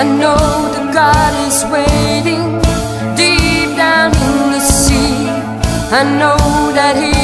I know that God is waiting deep down in the sea. I know that He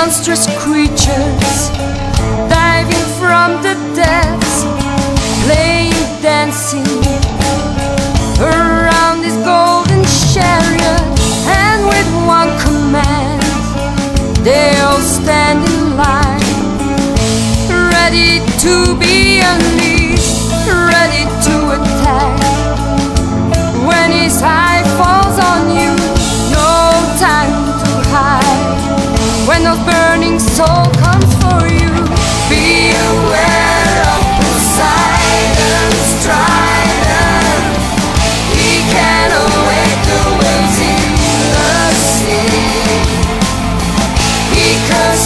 monstrous creatures diving from the depths, playing, dancing around this golden chariot. And with one command, they all stand in line, ready to be unleashed, ready to attack when it's high.